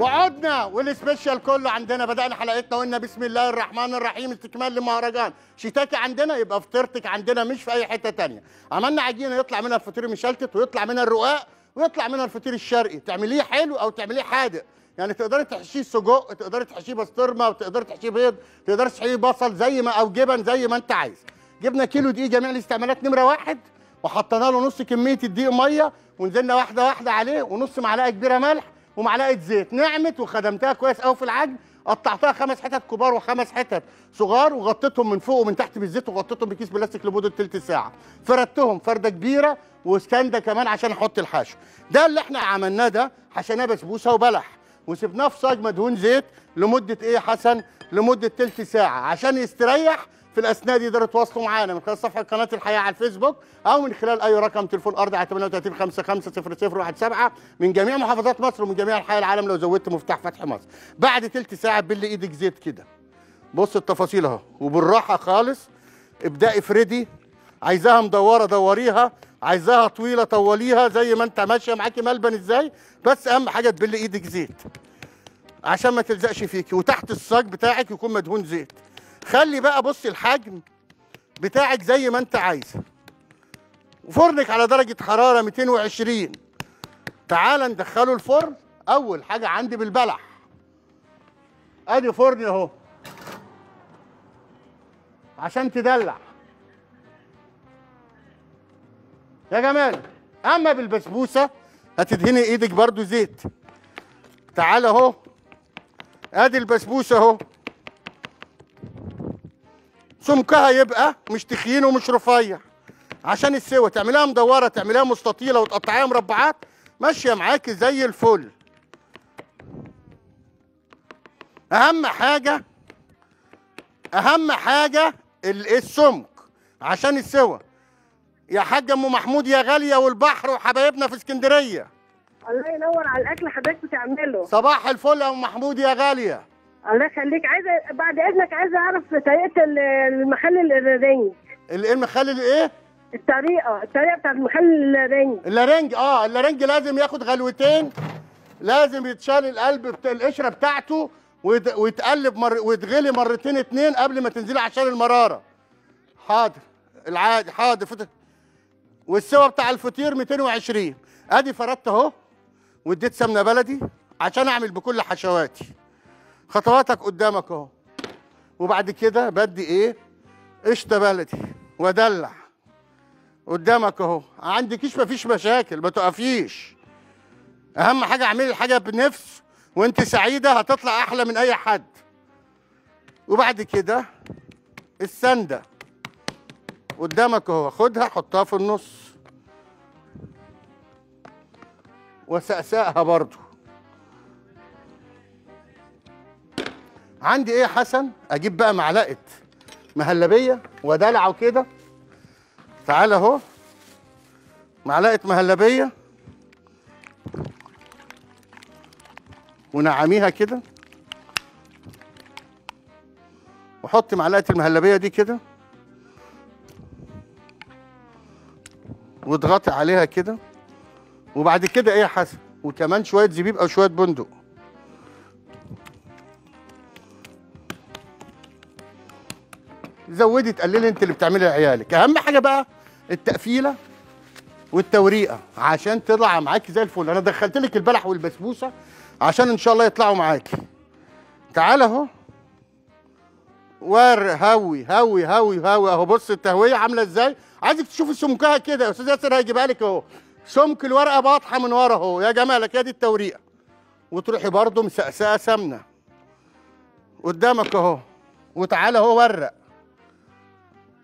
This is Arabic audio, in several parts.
وعدنا وال special كله عندنا. بدأنا حلقتنا وقلنا بسم الله الرحمن الرحيم استكمال لمهرجان. شيتاكي عندنا يبقى فطيرتك عندنا مش في أي حتة تانية. عملنا عجينة يطلع منها الفطير المشلتت ويطلع منها الرقاق ويطلع منها الفطير الشرقي. تعمليه حلو أو تعمليه حادق. يعني تقدري تحشيه سجق تقدري تحشيه بسطرمة وتقدري تحشيه بيض تقدري تحشيه بصل زي ما أو جبن زي ما أنت عايز. جبنا كيلو دقيق جميع الاستعمالات نمرة واحد. وحطينا له نص كمية الدقيق مية ونزلنا واحدة واحدة عليه ونص معلقة كبيرة ملح. ومعلقة زيت. نعمت وخدمتها كويس قوي في العجن. قطعتها خمس حتت كبار وخمس حتت صغار وغطيتهم من فوق ومن تحت بالزيت وغطيتهم بكيس بلاستيك لمدة تلت ساعة. فردتهم فردة كبيرة وستاندة كمان عشان أحط الحشو. ده اللي إحنا عملناه ده حشيناه بسبوسة وبلح. وسبناه في صاج مدهون زيت لمدة إيه يا حسن؟ لمدة تلت ساعة. عشان يستريح في الاثناء دي يقدروا يتواصلوا معانا من خلال صفحة قناة الحياة على الفيسبوك أو من خلال أي رقم تليفون ارضي على 38 55 0017 من جميع محافظات مصر ومن جميع أنحاء العالم لو زودت مفتاح فتح مصر. بعد تلت ساعة بلي إيدك زيت كده. بص التفاصيل أهو. وبالراحة خالص ابدأي افردي عايزاها مدورة دوريها. عايزاها طويلة طوليها زي ما أنت ماشية معاكي ملبن إزاي. بس أهم حاجة تبلي إيدك زيت. عشان ما تلزقش فيكي. وتحت الصاج بتاعك يكون مدهون زيت. خلي بقى بصي الحجم بتاعك زي ما انت عايزه وفرنك على درجة حرارة 220 تعال ندخله الفرن. أول حاجة عندي بالبلح. أدي فرن أهو. عشان تدلع. يا جمال أما بالبسبوسة هتدهني إيدك برضو زيت. تعال أهو. أدي البسبوسة أهو. سمكها يبقى مش تخين ومش رفيع. عشان السوا تعمليها مدورة تعمليها مستطيلة وتقطعيها مربعات ماشية معاكي زي الفل. أهم حاجة أهم حاجة ال- السمك. عشان السوا. يا حاج أم محمود يا غالية والبحر وحبايبنا في اسكندرية. الله ينور على الأكل حضرتك بتعمله. صباح الفل يا أم محمود يا غالية. الله يخليك. عايزه بعد إذنك عايزة أعرف طريقة ال- المخلل الرنج. ال- المخلل إيه؟ الطريقة الطريقة بتاعت المخلل الرنج. اللارنج آه اللارنج لازم ياخد غلوتين. لازم يتشال القلب بتا... القشرة بتاعته ويت... ويتقلب مر... ويتغلي مرتين اتنين قبل ما تنزلي عشان المرارة. حاضر. العادي حاضر. فت... والسوا بتاع الفطير 220 أدي فردت أهو واديت سمنة بلدي عشان أعمل بكل حشواتي. خطواتك قدامك اهو. وبعد كده بدي إيه؟ قشطة بلدي وادلع قدامك اهو. عندكيش؟ مفيش مشاكل ما تقفيش. أهم حاجة اعملي الحاجة بنفس وانت سعيدة هتطلع أحلى من أي حد. وبعد كده السندة. قدامك اهو خدها حطها في النص. وسقسقها برضو. عندي إيه يا حسن؟ أجيب بقى معلقة مهلبية ودلعه كده تعال أهو. معلقة مهلبية. ونعميها كده. وحط معلقة المهلبية دي كده. واضغطي عليها كده. وبعد كده إيه يا حسن؟ وكمان شوية زبيب أو شوية بندق. زودي تقللي انت اللي بتعملي لعيالك. أهم حاجة بقى التقفيلة والتوريقة عشان تطلع معاكي زي الفل. أنا دخلت لك البلح والبسبوسة عشان إن شاء الله يطلعوا معاكي تعال أهو. ور هوي هوي هوي هوي. أهو بص التهوية عاملة إزاي. عايزك تشوفي سمكها كده. يا أستاذ ياسر هيجيبها لك أهو. سمك الورقة واضحه من ورا أهو. يا جمالك يا دي التوريقة. وتروحي برضو مسقسقه سمنة قدامك أهو. وتعالى أهو ورق.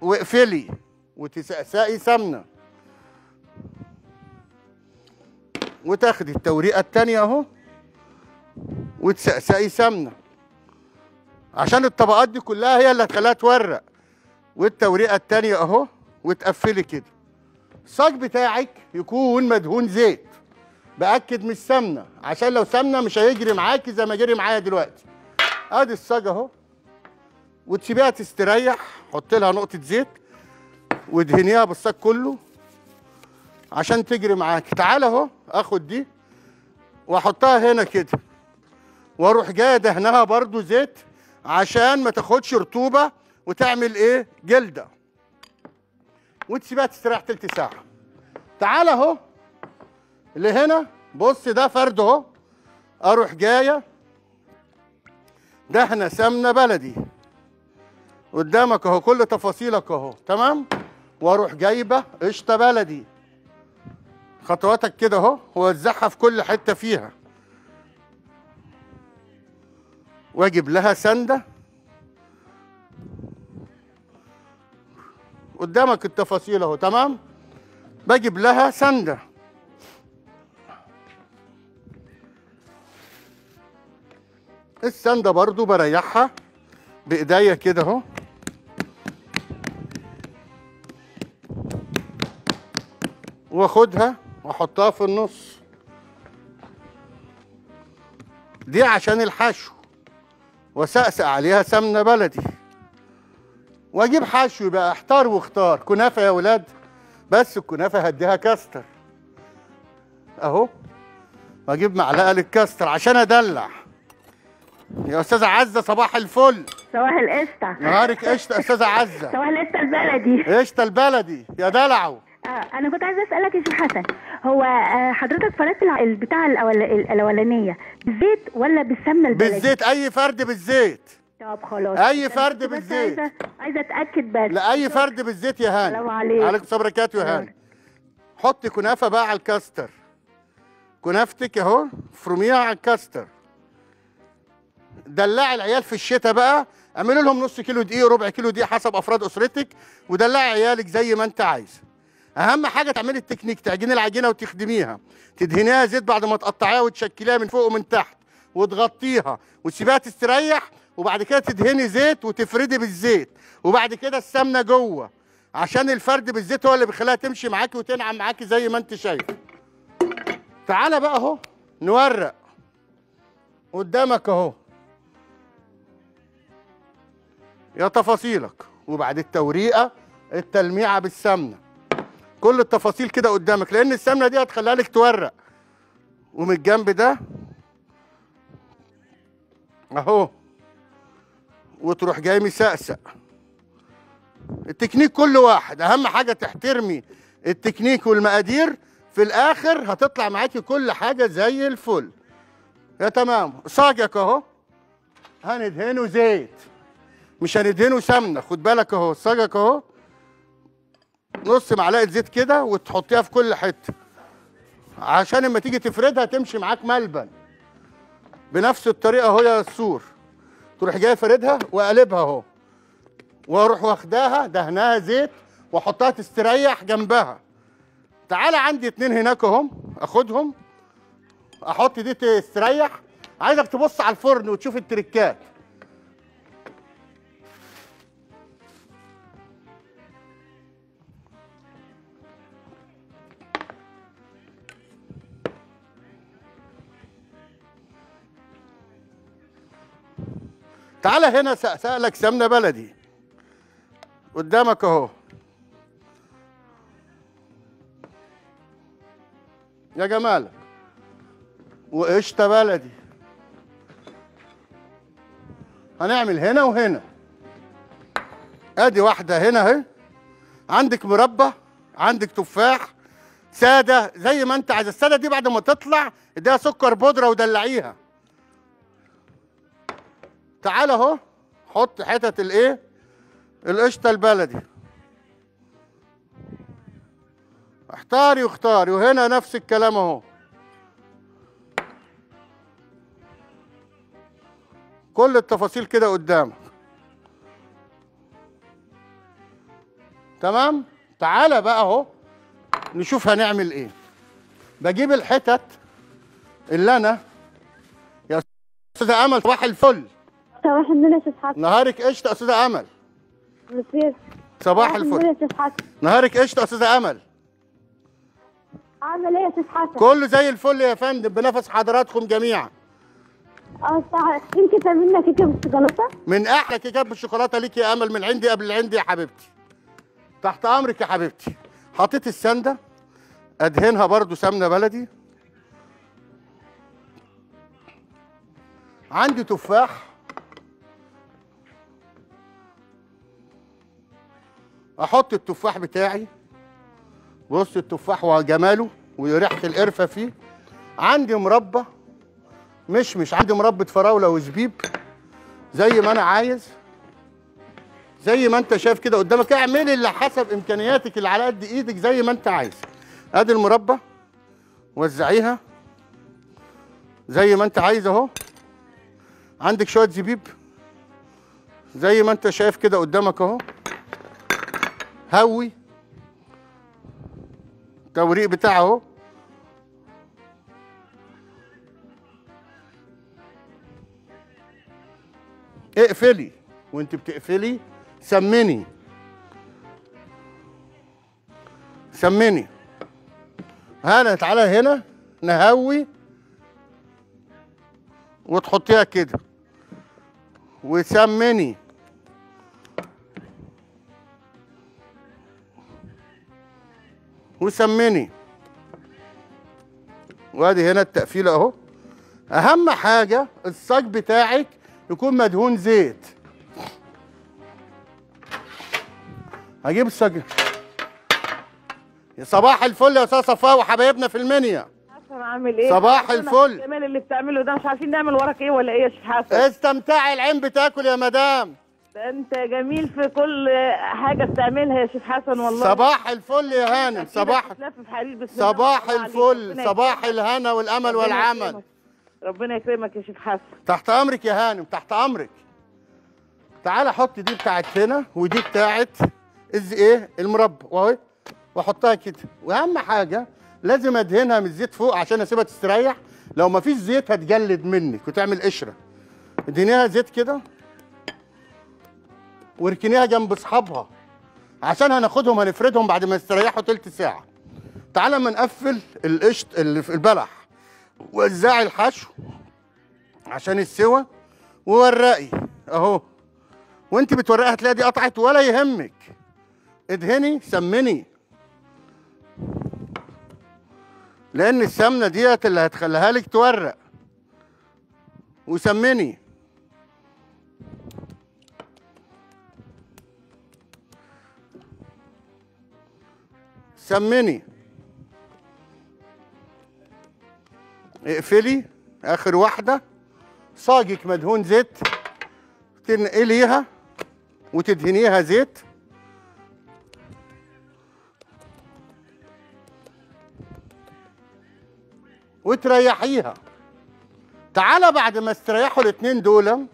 واقفلي وتسقسقي سمنة. وتاخدي التوريقة التانية أهو وتسقسقي سمنة. عشان الطبقات دي كلها هي اللي هتخليها تورق. والتوريقة التانية أهو وتقفلي كده. الصاج بتاعك يكون مدهون زيت. بأكد مش سمنه عشان لو سمنة مش هيجري معاكي زي ما جري معايا دلوقتي. أدي الصاج أهو. وتسيبيها تستريح حط لها نقطة زيت وادهنيها بالصاج كله عشان تجري معاك. تعال اهو آخد دي واحطها هنا كده. وأروح جاية دهنها برضو زيت عشان ما تاخدش رطوبة وتعمل إيه؟ جلدة. وتسيبها تستريح تلت ساعة. تعال اهو اللي هنا بص ده فرد اهو. أروح جاية دهنة سمنة بلدي. قدامك اهو كل تفاصيلك اهو تمام؟ وأروح جايبه قشطة بلدي. خطواتك كده اهو ووزعها في كل حتة فيها. واجيب لها سندة. قدامك التفاصيل اهو تمام؟ بجيب لها سندة. السندة برضو بريحها بإيديا كده اهو. واخدها واحطها في النص. دي عشان الحشو. وسقسق عليها سمنة بلدي. واجيب حشو بقى احتار واختار. كنافة يا ولاد. بس الكنافة هديها كاستر. اهو. واجيب معلقة للكاستر عشان ادلع. يا أستاذة عزة صباح الفل. صباح القشطة. نهارك قشطة أستاذة عزة. صباح القشطة البلدي. قشطة البلدي. يا دلعو آه أنا كنت عايزة أسألك يا شيخ حسن هو آه حضرتك الع- البتاع. الأولانية بالزيت ولا بالسمنة البلدي؟ بالزيت أي فرد بالزيت. طب خلاص أي أنا فرد بالزيت. عايزه عايزة أتأكد بس. لا أي فرد بالزيت يا هاني. السلام عليكم. عليكم السلام وبركاته يا هاني. حطي كنافة بقى على الكاستر. كنافتك أهو فرميها على الكاستر. دلعي العيال في الشتاء بقى. اعملي لهم نص كيلو دقيق ربع كيلو دقيق حسب أفراد أسرتك ودلعي عيالك زي ما أنت عايز. أهم حاجة تعملي التكنيك تعجني العجينة وتخدميها. تدهنيها زيت بعد ما تقطعيها وتشكليها من فوق ومن تحت وتغطيها. وتسيبيها تستريح وبعد كده تدهني زيت وتفردي بالزيت. وبعد كده السمنة جوه عشان الفرد بالزيت هو اللي بيخليها تمشي معاكي وتنعم معاكي زي ما انت شايف تعالى بقى أهو نورق. قدامك أهو. يا تفاصيلك. وبعد التوريقة التلميعة بالسمنة. كل التفاصيل كده قدامك لأن السمنة دي هتخليها لك تورق. ومن الجنب ده. أهو. وتروح جاي مسقسق. التكنيك كل واحد. أهم حاجة تحترمي التكنيك والمقادير. في الآخر هتطلع معاكي كل حاجة زي الفل. يا تمام. صاجك أهو. هندهنه زيت. مش هندهنه سمنة. خد بالك أهو. صاجك أهو. نص معلقة زيت كده وتحطيها في كل حتة. عشان لما تيجي تفردها تمشي معاك ملبن. بنفس الطريقة اهو يا السور تروح جاي فردها وقلبها اهو. وأروح واخداها دهناها زيت واحطها تستريح جنبها. تعالى عندي اتنين هناك اهم اخدهم. أحط دي تستريح. عايزك تبص على الفرن وتشوف التركات. تعالى هنا سألك سمنة بلدي. قدامك اهو. يا جمالك وقشطة بلدي. هنعمل هنا وهنا. ادي واحدة هنا اهي. عندك مربى عندك تفاح سادة زي ما انت عايز. السادة دي بعد ما تطلع اديها سكر بودرة ودلعيها. تعال اهو حط حتت الايه؟ القشطة البلدي. احتاري واختاري وهنا نفس الكلام اهو. كل التفاصيل كده قدامك. تمام؟ تعالى بقى اهو نشوف هنعمل إيه. بجيب الحتت اللي أنا يا أستاذة أمل صباح الفل. صباح النور يا أستاذ حسن نهارك قشطه يا استاذه امل بخير. صباح الفل. نهارك قشطه يا استاذه امل عامل إيه يا أستاذ حسن؟ كله زي الفل يا فندم بنفس حضراتكم جميعا. آه صح يمكن تعمل لنا كيكة بالشوكولاتة؟ من أحلى كيكات بالشوكولاتة ليك يا أمل من عندي قبل عندي يا حبيبتي. تحت أمرك يا حبيبتي. حطيت السندة أدهنها برضو سمنة بلدي. عندي تفاح. أحط التفاح بتاعي بص التفاح وجماله وريحه القرفة فيه. عندي مربى مش مش عندي مربى فراولة وزبيب زي ما أنا عايز. زي ما انت شايف كده قدامك. اعمل اللي حسب امكانياتك اللي على قد إيدك زي ما انت عايز. ادي المربى وزعيها زي ما انت عايز اهو. عندك شوية زبيب زي ما انت شايف كده قدامك اهو. هوي. التوريق بتاعه. اقفلي. وانت بتقفلي سمني. سمني. هنا تعالى هنا نهوي. وتحطيها كده. وسمني. وسمني وادي هنا التقفيل اهو اهم حاجة الصاج بتاعك يكون مدهون زيت هجيب الصاج يا صباح الفل يا أستاذ صفاء وحبايبنا في المنيا حسن عامل إيه؟ صباح الفل. الجمال اللي بتعمله ده مش عارفين نعمل وراك إيه ولا إيه يا شيخ حسن؟ استمتعي العين بتاكل يا مدام ده انت جميل في كل حاجة بتعملها يا شيخ حسن والله. صباح الفل يا هانم صباح صباح. الفل صباح. الهنا والأمل والعمل. ربنا يكرمك يا شيخ حسن. تحت أمرك يا هانم تحت أمرك. تعالى حط دي بتاعت هنا ودي بتاعت إز إيه؟ المربى. واهي وأحطها كده. وأهم حاجة لازم أدهنها من الزيت فوق عشان أسيبها تستريح. لو ما فيش زيت هتجلد منك وتعمل قشرة. ادهنيها زيت كده. واركنيها جنب أصحابها. عشان هناخدهم هنفردهم بعد ما يستريحوا تلت ساعة. تعالى اما نقفل القشط اللي في البلح. وزعي الحشو عشان السوا وورقي أهو. وانت بتورقي هتلاقي دي قطعت ولا يهمك. ادهني سمني. لأن السمنة ديت اللي هتخليها لك تورق. وسمني. سمني اقفلي آخر واحدة. صاجك مدهون زيت تنقليها وتدهنيها زيت. وتريحيها. تعالى بعد ما استريحوا الاتنين دول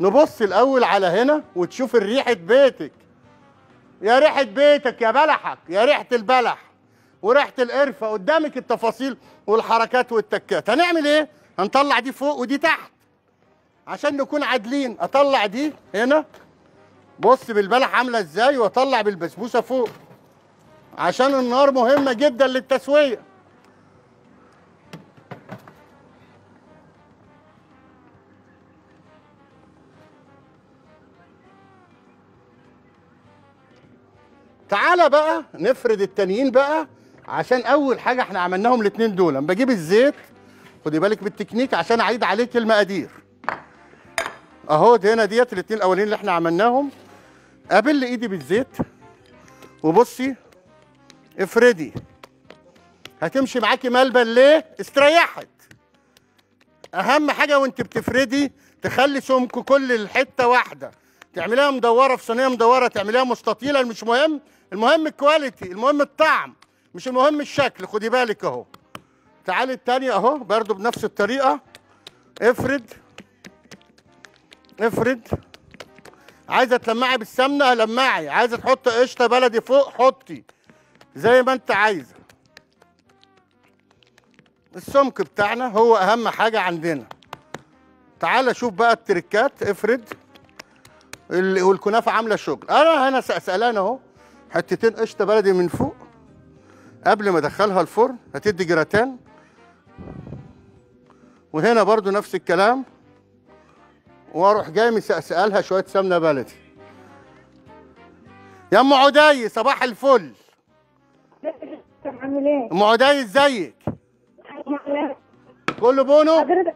نبص الأول على هنا وتشوف ريحة بيتك. يا ريحة بيتك يا بلحك يا ريحة البلح وريحة القرفة قدامك التفاصيل والحركات والتكات. هنعمل إيه؟ هنطلع دي فوق ودي تحت. عشان نكون عادلين أطلع دي هنا. بص بالبلح عاملة إزاي وأطلع بالبسبوسة فوق. عشان النار مهمة جدا للتسويه تعالى بقى نفرد التانيين بقى عشان أول حاجة إحنا عملناهم الاثنين دول. أما بجيب الزيت خدي بالك بالتكنيك عشان أعيد عليك المقادير. اهو هنا ديت الاثنين الأولين اللي إحنا عملناهم. ابل إيدي بالزيت. وبصي افردي. هتمشي معاكي ملبن ليه؟ استريحت. أهم حاجة وأنت بتفردي تخلي سمك كل الحتة واحدة. تعمليها مدورة في صينية مدورة تعمليها مستطيلة. مش مهم. المهم الكواليتي المهم الطعم مش المهم الشكل. خدي بالك اهو. تعالي التانية اهو برضو بنفس الطريقة. افرد. افرد. عايزة تلمعي بالسمنة؟ لمعي. عايزة تحط قشطة بلدي فوق؟ حطي. زي ما انت عايزة. السمك بتاعنا هو أهم حاجة عندنا. تعال شوف بقى التركات. افرد. والكنافة عاملة شغل. أنا هنا سأسألان أهو. حتتين قشطة بلدي من فوق. قبل ما أدخلها الفرن هتدي جراتان. وهنا برضو نفس الكلام. وأروح جاي مسقسقلها شوية سمنة بلدي. يا أم عدي صباح الفل. عامل إيه؟ أم عدي إزيك؟ كله بونو؟ حضرتك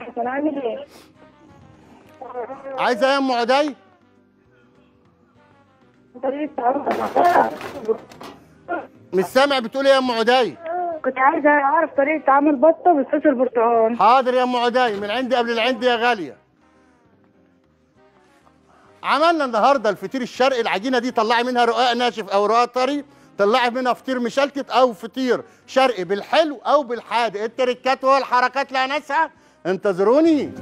حسن عامل إيه؟ عايزه إيه يا ام عدي مش سامع بتقول إيه يا أم عدي كنت عايزة أعرف طريقة عمل بطة بصوص البرتقال. حاضر يا أم عدي من عندي قبل العندي يا غالية. عملنا النهارده الفطير الشرقي العجينة دي طلعي منها رقاق ناشف أو رقاق طري طلعي منها فطير مشلتت أو فطير شرقي بالحلو أو بالحادق. التركات والحركات لها ناسها. انتظروني.